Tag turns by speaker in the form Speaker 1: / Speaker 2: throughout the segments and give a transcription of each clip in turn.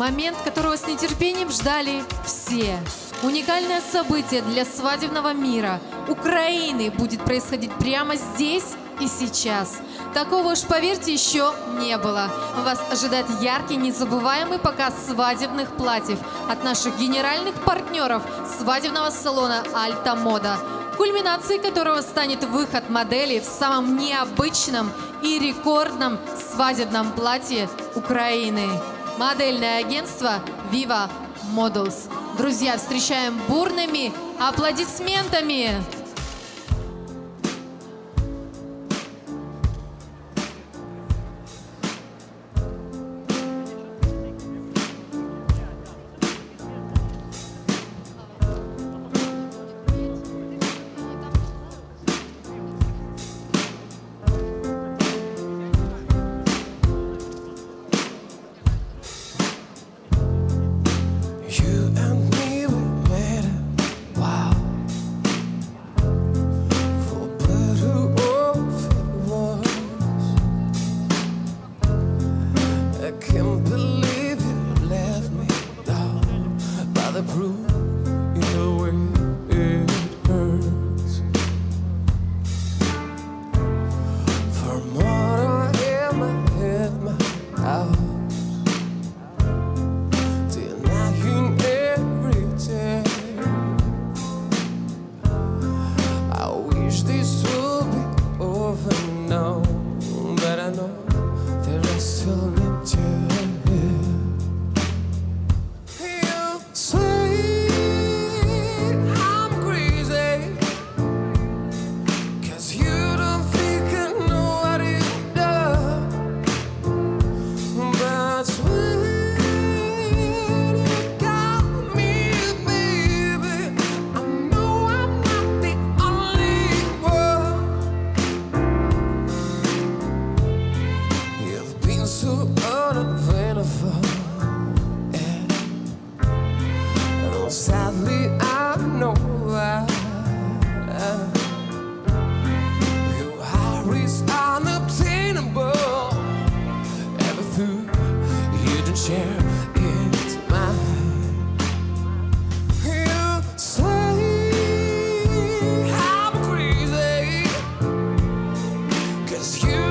Speaker 1: Момент, которого с нетерпением ждали все. Уникальное событие для свадебного мира Украины будет происходить прямо здесь и сейчас. Такого уж, поверьте, еще не было. Вас ожидает яркий, незабываемый показ свадебных платьев от наших генеральных партнеров свадебного салона «Альта Мода», кульминацией которого станет выход модели в самом необычном и рекордном свадебном платье Украины модельное агентство Viva Models. Друзья, встречаем бурными аплодисментами!
Speaker 2: You.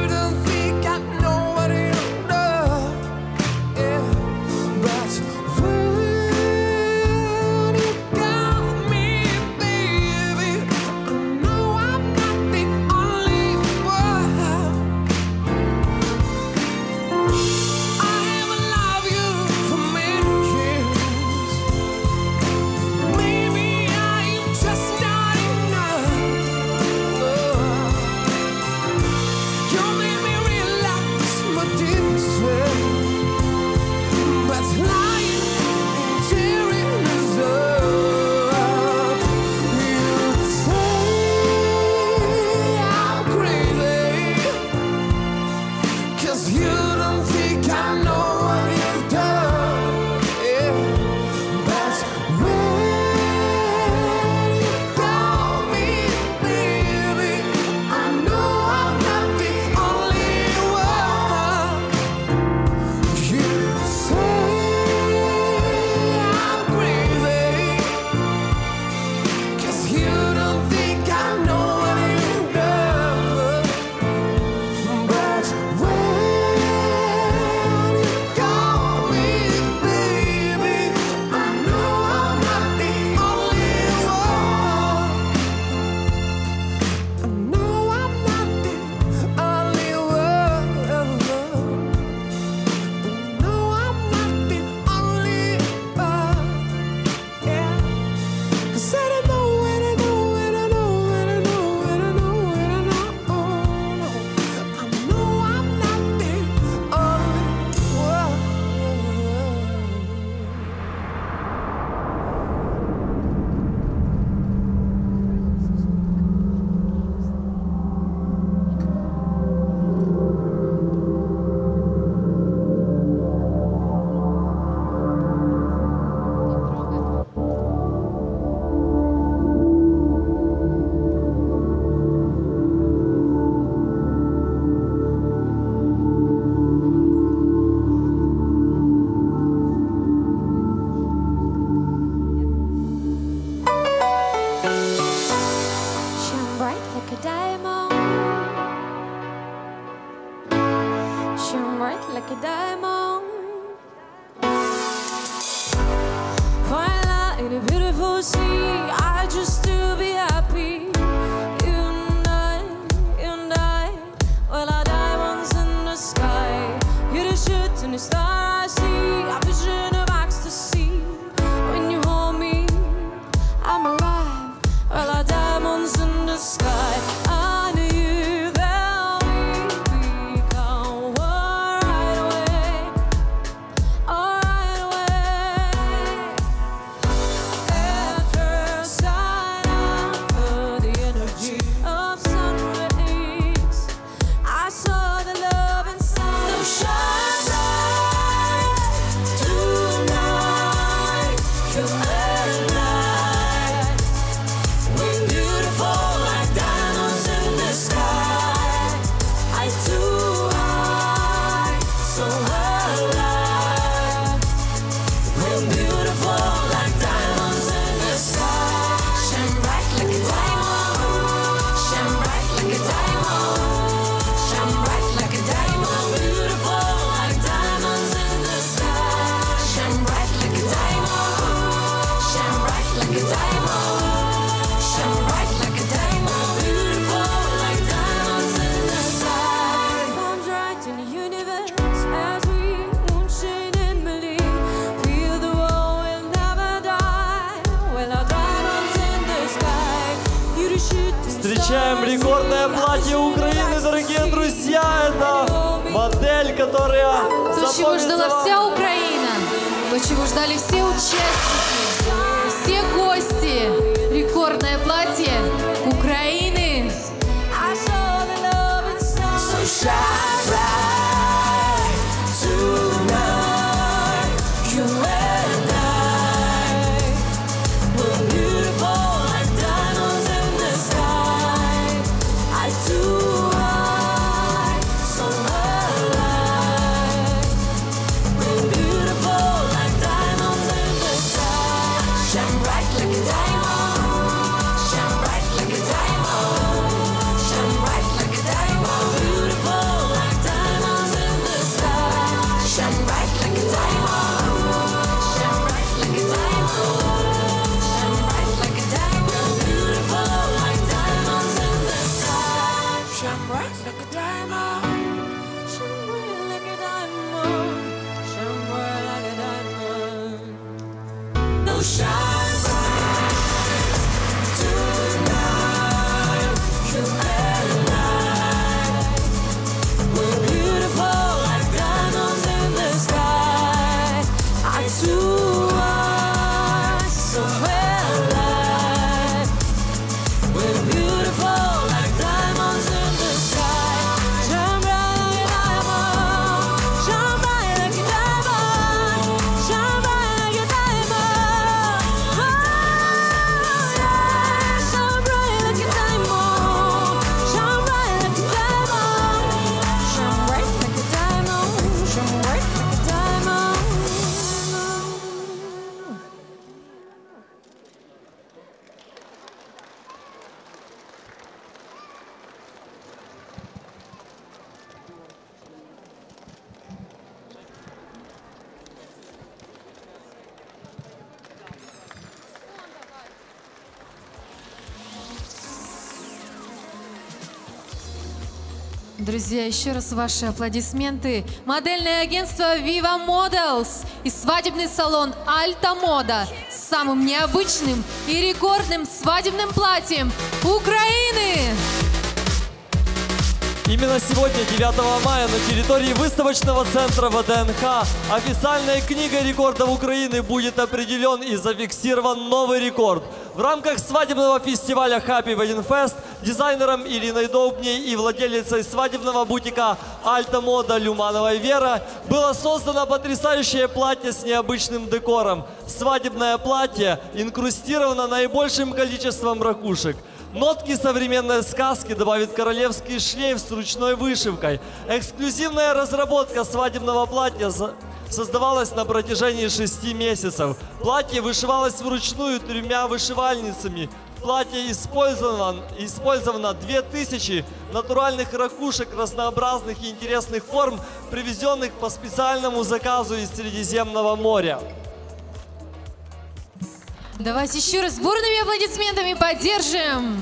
Speaker 3: Которая
Speaker 4: То, чего ждала вся. Украина, то, чего ждали все участники, все гости. Рекордное платье
Speaker 5: shout.
Speaker 4: Друзья, еще раз ваши аплодисменты. Модельное агентство Viva Models и свадебный салон Альта Мода с самым необычным и рекордным свадебным платьем Украины.
Speaker 3: Именно сегодня, 9 мая, на территории выставочного центра ВДНХ официальной книгой рекордов Украины будет определен и зафиксирован новый рекорд. В рамках свадебного фестиваля Happy Wedding Fest дизайнером Ириной Довбней и владелицей свадебного бутика Альта Мода Люмановой Вера было создано потрясающее платье с необычным декором. Свадебное платье инкрустировано наибольшим количеством ракушек. Нотки современной сказки добавит королевский шлейф с ручной вышивкой. Эксклюзивная разработка свадебного платья создавалась на протяжении шести месяцев. Платье вышивалось вручную тремя вышивальницами. В платье использовано, использовано 2000 натуральных ракушек разнообразных и интересных форм, привезенных по специальному заказу из Средиземного моря.
Speaker 4: Давайте еще раз бурными аплодисментами поддержим.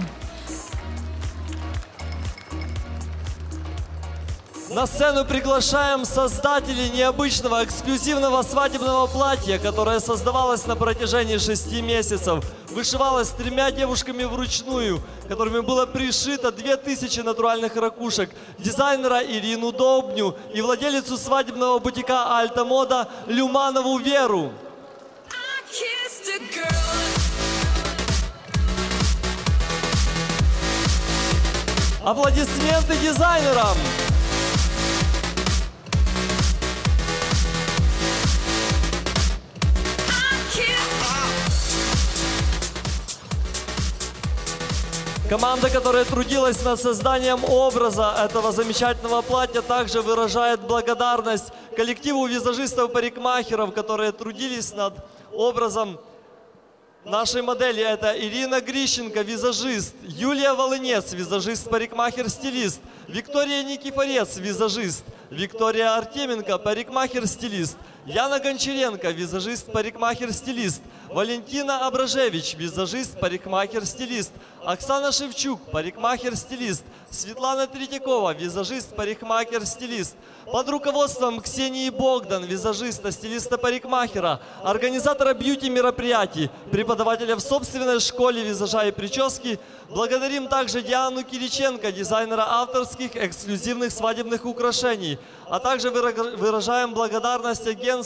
Speaker 3: На сцену приглашаем создателей необычного эксклюзивного свадебного платья, которое создавалось на протяжении шести месяцев. Вышивалось тремя девушками вручную, которыми было пришито 2000 натуральных ракушек. Дизайнера Ирину Добню и владелицу свадебного бутика Альта Мода Люманову Веру. Аплодисменты дизайнерам! Команда, которая трудилась над созданием образа этого замечательного платья, также выражает благодарность коллективу визажистов-парикмахеров, которые трудились над образом нашей модели. Это Ирина Грищенко, визажист, Юлия Волынец, визажист-парикмахер-стилист, Виктория Никифорец, визажист, Виктория Артеменко, парикмахер-стилист, Яна Гончаренко, визажист, парикмахер, стилист. Валентина Абражевич, визажист, парикмахер, стилист. Оксана Шевчук, парикмахер, стилист. Светлана Третьякова, визажист, парикмахер, стилист. Под руководством Ксении Богдан, визажиста, стилиста, парикмахера, организатора бьюти-мероприятий, преподавателя в собственной школе визажа и прически, благодарим также Диану Кириченко, дизайнера авторских эксклюзивных свадебных украшений, а также выра- выражаем благодарность агентству,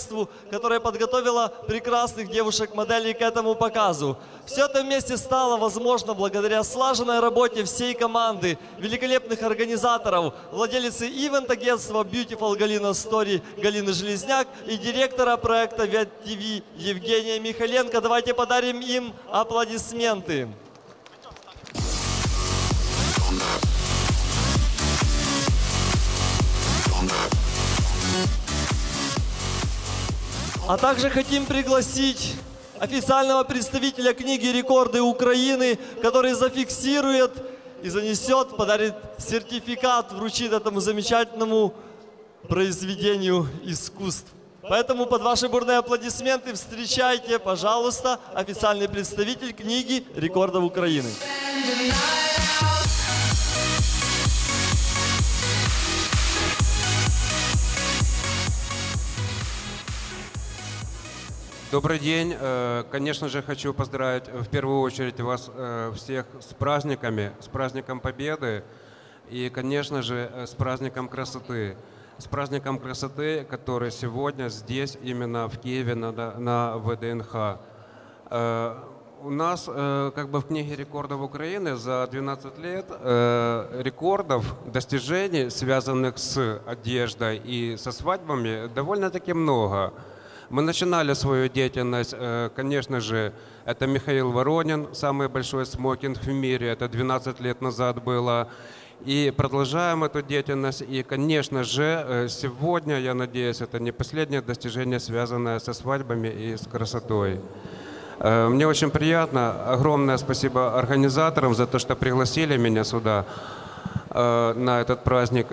Speaker 3: которое подготовило прекрасных девушек-моделей к этому показу. Все это вместе стало возможно благодаря слаженной работе всей команды, великолепных организаторов, владелицы ивент-агентства Beautiful Галина Story Галины Железняк и директора проекта Вет ТВ Евгения Михаленко. Давайте подарим им аплодисменты. А также хотим пригласить официального представителя книги «Рекорды Украины», который зафиксирует и занесет, подарит сертификат, вручит этому замечательному произведению искусств. Поэтому под ваши бурные аплодисменты встречайте, пожалуйста, официальный представитель книги «Рекордов Украины».
Speaker 6: Добрый день. Э, Конечно же, хочу поздравить э, в первую очередь вас э, всех с праздниками, с праздником Победы и, конечно же, с праздником красоты. С праздником красоты, который сегодня здесь, именно в Киеве, на, на ВДНХ. У нас как бы в книге рекордов Украины за 12 лет рекордов, достижений, связанных с одеждой и со свадьбами, довольно-таки много. Мы начинали свою деятельность, э, конечно же, это Михаил Воронин, самый большой смокинг в мире, это 12 лет назад было. И продолжаем эту деятельность. И, конечно же, э, сегодня, я надеюсь, это не последнее достижение, связанное со свадьбами и с красотой. Э, Мне очень приятно. Огромное спасибо организаторам за то, что пригласили меня сюда на этот праздник.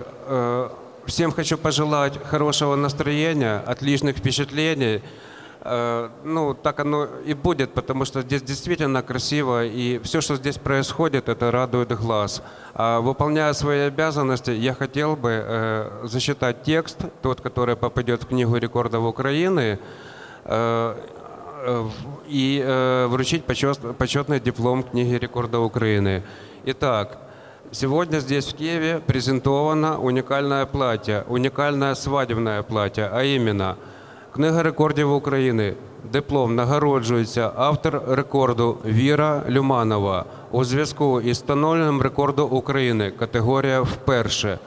Speaker 6: Всем хочу пожелать хорошего настроения, отличных впечатлений. Э, Ну, так оно и будет, потому что здесь действительно красиво, и все, что здесь происходит, это радует глаз. А выполняя свои обязанности, я хотел бы э, зачитать текст, тот, который попадет в Книгу рекордов Украины, э, и вручить почет- почетный диплом книги рекорда Украины. Итак, сегодня здесь в Киеве презентовано уникальное платье, уникальное свадебное платье, а именно Книга рекордів України. Диплом нагороджується автор рекорду Віра Люманова у зв'язку із встановленням рекорду України категорія вперше.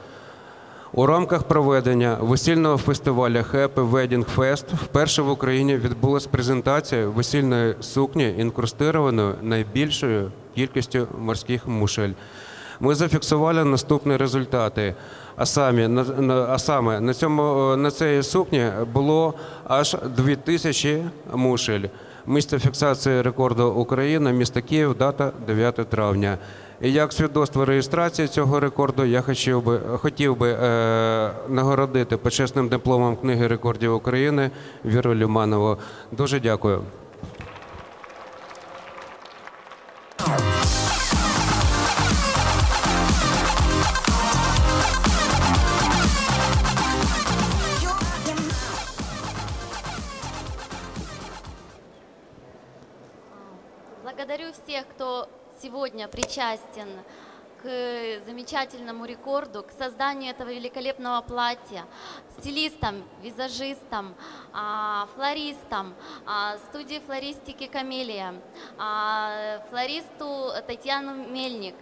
Speaker 6: У рамках проведення весільного фестивалю Happy Wedding Fest вперше в Україні відбулася презентація весільної сукні, інкрустированої найбільшою кількістю морських мушель. Ми зафіксували наступні результати. А, самі, на, на, а саме на, цьому, е, на цій сукні було аж 2000 мушель. Місце фіксації рекорду України, місто Київ, дата 9 травня. І як свідоцтво реєстрації цього рекорду, я хотів би, хотів би е, нагородити почесним дипломом книги рекордів України Віру Люманову. Дуже дякую.
Speaker 7: Благодарю всех, кто сегодня причастен к замечательному рекорду, к созданию этого великолепного платья, стилистам, визажистам, а, флористам, а, студии флористики «Камелия», а, флористу Татьяну Мельник,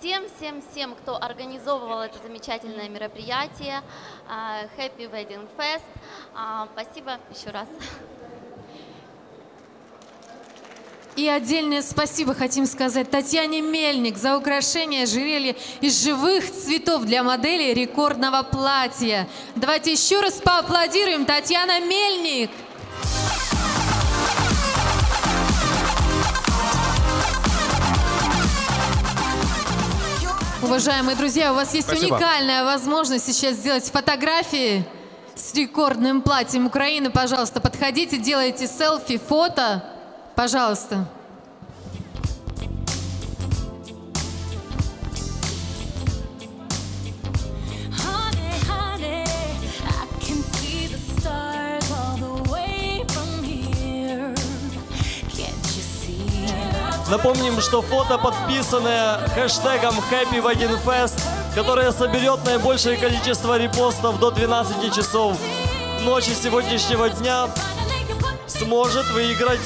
Speaker 7: всем-всем-всем, кто организовывал это замечательное мероприятие, Happy Wedding Fest. Спасибо еще раз.
Speaker 4: И отдельное спасибо хотим сказать Татьяне Мельник за украшение ожерелья из живых цветов для модели рекордного платья. Давайте еще раз поаплодируем Татьяна Мельник. Уважаемые друзья, у вас есть
Speaker 6: Спасибо.
Speaker 4: уникальная возможность сейчас сделать фотографии
Speaker 5: с рекордным платьем Украины, пожалуйста, подходите, делайте селфи, фото. Пожалуйста.
Speaker 3: Напомним, что фото подписаны хэштегом Happy Wedding Fest, которое соберет наибольшее количество репостов до 12 часов. Ночи сегодняшнего дня, сможет выиграть